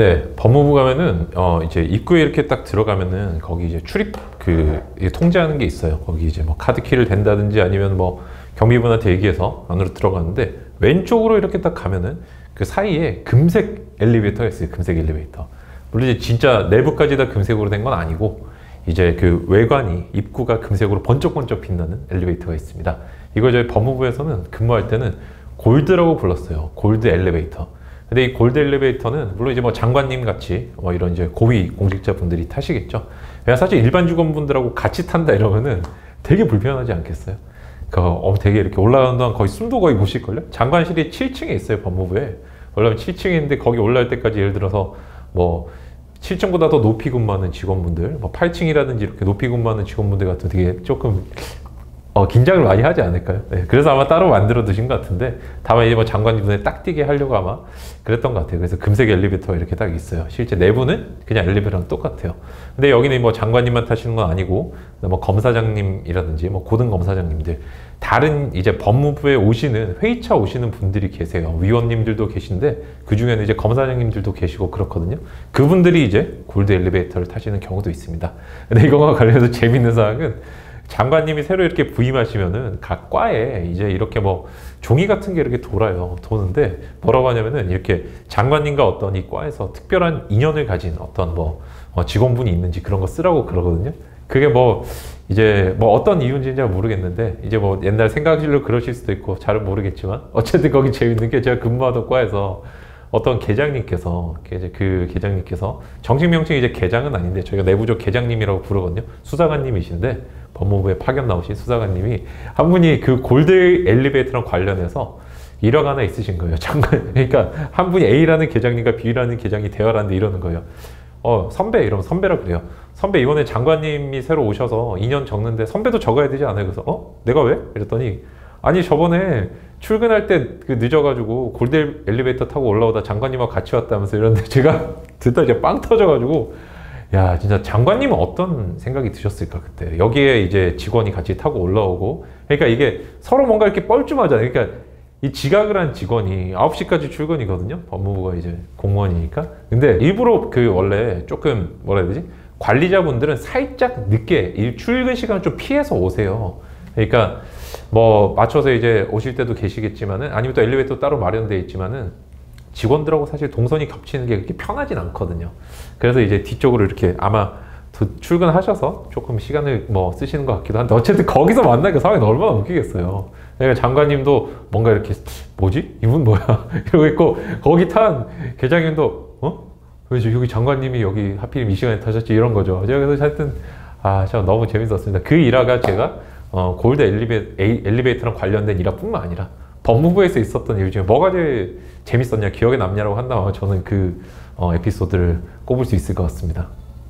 네, 법무부 가면은 어 이제 입구에 이렇게 딱 들어가면은 거기 이제 출입 그 통제하는 게 있어요. 거기 이제 뭐 카드 키를 댄다든지 아니면 뭐 경비분한테 얘기해서 안으로 들어가는데 왼쪽으로 이렇게 딱 가면은 그 사이에 금색 엘리베이터가 있어요. 금색 엘리베이터. 물론 이제 진짜 내부까지 다 금색으로 된 건 아니고 이제 그 외관이 입구가 금색으로 번쩍번쩍 빛나는 엘리베이터가 있습니다. 이걸 저희 법무부에서는 근무할 때는 골드라고 불렀어요. 골드 엘리베이터. 근데 이 골드 엘리베이터는 물론 이제 뭐 장관님 같이 뭐 이런 이제 고위 공직자분들이 타시겠죠. 그냥 사실 일반 직원분들하고 같이 탄다 이러면은 되게 불편하지 않겠어요? 그 어, 되게 이렇게 올라가는 동안 거의 숨도 거의 못 쉴걸요? 장관실이 7층에 있어요, 법무부에. 원래 7층에 있는데 거기 올라갈 때까지 예를 들어서 뭐 7층보다 더 높이 근무하는 직원분들, 뭐 8층이라든지 이렇게 높이 근무하는 직원분들 같은 되게 조금 어, 긴장을 많이 하지 않을까요? 네, 그래서 아마 따로 만들어 두신 것 같은데 다만 이제 뭐 장관님 눈에 딱 띄게 하려고 아마 그랬던 것 같아요. 그래서 금색 엘리베이터가 이렇게 딱 있어요. 실제 내부는 그냥 엘리베이터랑 똑같아요. 근데 여기는 뭐 장관님만 타시는 건 아니고 뭐 검사장님이라든지 뭐 고등 검사장님들 다른 이제 법무부에 오시는 회의차 오시는 분들이 계세요. 위원님들도 계신데 그 중에는 이제 검사장님들도 계시고 그렇거든요. 그분들이 이제 골드 엘리베이터를 타시는 경우도 있습니다. 근데 이거와 관련해서 재밌는 사항은 장관님이 새로 이렇게 부임하시면은 각 과에 이제 이렇게 뭐 종이 같은 게 이렇게 돌아요. 도는데 뭐라고 하냐면은 이렇게 장관님과 어떤 이 과에서 특별한 인연을 가진 어떤 뭐 어, 직원분이 있는지 그런 거 쓰라고 그러거든요. 그게 뭐 이제 뭐 어떤 이유인지는 잘 모르겠는데 이제 뭐 옛날 생각실로 그러실 수도 있고 잘은 모르겠지만 어쨌든 거기 재밌는 게 제가 근무하던 과에서 어떤 계장님께서 그 계장님께서 정식 명칭이 이제 계장은 아닌데 저희가 내부적 계장님이라고 부르거든요. 수사관님이신데 법무부에 파견 나오신 수사관님이 한 분이 그 골드 엘리베이터랑 관련해서 일화가 하나 있으신 거예요. 장관 그러니까 한 분이 A라는 계장님과 B라는 계장이 대화하는데 이러는 거예요. 어 선배 이러면 선배라 그래요. 선배 이번에 장관님이 새로 오셔서 2년 적는데 선배도 적어야 되지 않아요? 그래서 어 내가 왜? 이랬더니 아니 저번에 출근할 때 그 늦어가지고 골드 엘리베이터 타고 올라오다 장관님하고 같이 왔다면서 이런데 제가 듣다 이제 빵 터져가지고 야 진짜 장관님은 어떤 생각이 드셨을까 그때? 여기에 이제 직원이 같이 타고 올라오고. 그러니까 이게 서로 뭔가 이렇게 뻘쭘하잖아요. 그러니까 이 지각을 한 직원이 9시까지 출근이거든요. 법무부가 이제 공무원이니까. 근데 일부러 그 원래 조금 뭐라 해야 되지? 관리자분들은 살짝 늦게 이 출근 시간을 좀 피해서 오세요. 그러니까 뭐 맞춰서 이제 오실 때도 계시겠지만은 아니면 또 엘리베이터 따로 마련되어 있지만은 직원들하고 사실 동선이 겹치는 게 그렇게 편하진 않거든요. 그래서 이제 뒤쪽으로 이렇게 아마 출근하셔서 조금 시간을 뭐 쓰시는 것 같기도 한데 어쨌든 거기서 만나니까 상황이 얼마나 웃기겠어요. 내가 장관님도 뭔가 이렇게 뭐지 이분 뭐야 이러고 있고 거기 탄 계장님도 어? 왜 여기 장관님이 여기 하필 이 시간에 타셨지 이런 거죠. 그래서 하여튼 아, 저 너무 재밌었습니다. 그 일화가 제가 어, 골드 엘리베, 엘리베 이터랑 관련된 일화뿐만 아니라 법무부에서 있었던 일 중에 뭐가 제일 재밌었냐, 기억에 남냐라고 한다면 저는 그 어, 에피소드를 꼽을 수 있을 것 같습니다.